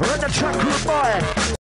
Run the track, good boy.